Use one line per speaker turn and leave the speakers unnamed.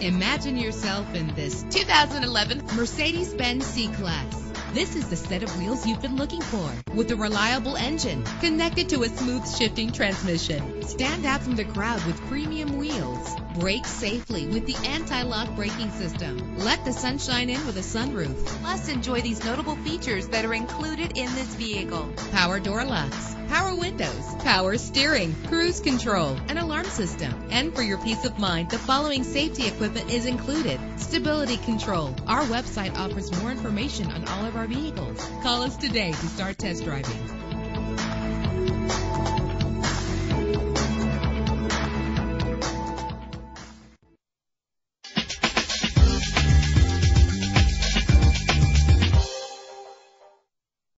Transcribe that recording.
Imagine yourself in this 2011 Mercedes-Benz C-Class. This is the set of wheels you've been looking for with a reliable engine connected to a smooth shifting transmission. Stand out from the crowd with premium wheels. Brake safely with the anti-lock braking system. Let the sunshine in with a sunroof. Plus, enjoy these notable features that are included in this vehicle. Power door locks, power windows, power steering, cruise control, an alarm system. And for your peace of mind, the following safety equipment is included. Stability control. Our website offers more information on all of our vehicles. Call us today to start test driving.